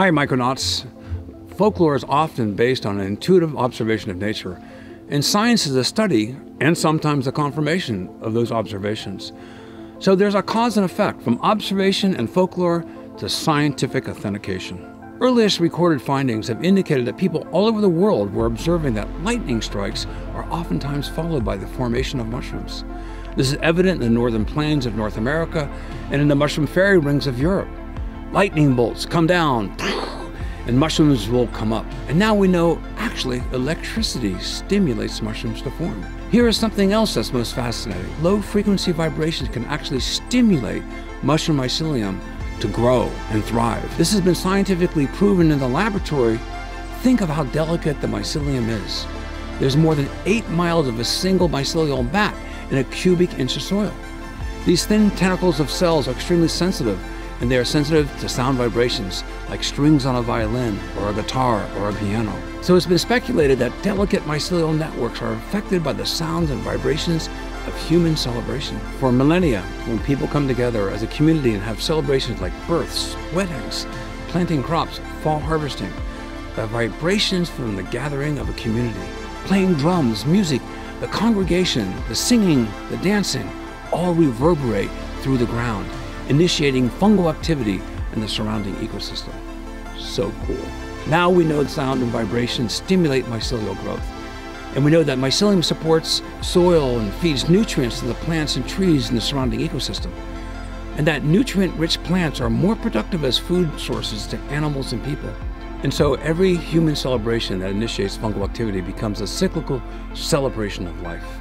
Hi, Micronauts. Folklore is often based on an intuitive observation of nature, and science is a study and sometimes a confirmation of those observations. So there's a cause and effect from observation and folklore to scientific authentication. Earliest recorded findings have indicated that people all over the world were observing that lightning strikes are oftentimes followed by the formation of mushrooms. This is evident in the northern plains of North America and in the mushroom fairy rings of Europe. Lightning bolts come down, and mushrooms will come up. And now we know actually electricity stimulates mushrooms to form. Here is something else that's most fascinating. Low frequency vibrations can actually stimulate mushroom mycelium to grow and thrive. This has been scientifically proven in the laboratory. Think of how delicate the mycelium is. There's more than eight miles of a single mycelial mat in a cubic inch of soil. These thin tentacles of cells are extremely sensitive, and they are sensitive to sound vibrations like strings on a violin or a guitar or a piano. So it's been speculated that delicate mycelial networks are affected by the sounds and vibrations of human celebration. For millennia, when people come together as a community and have celebrations like births, weddings, planting crops, fall harvesting, the vibrations from the gathering of a community, playing drums, music, the congregation, the singing, the dancing, all reverberate through the ground, initiating fungal activity in the surrounding ecosystem. So cool. Now we know that sound and vibration stimulate mycelial growth. And we know that mycelium supports soil and feeds nutrients to the plants and trees in the surrounding ecosystem. And that nutrient rich plants are more productive as food sources to animals and people. And so every human celebration that initiates fungal activity becomes a cyclical celebration of life.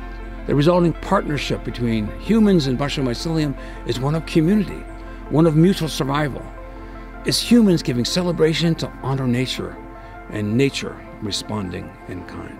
The resulting partnership between humans and mushroom mycelium is one of community, one of mutual survival. It's humans giving celebration to honor nature, and nature responding in kind.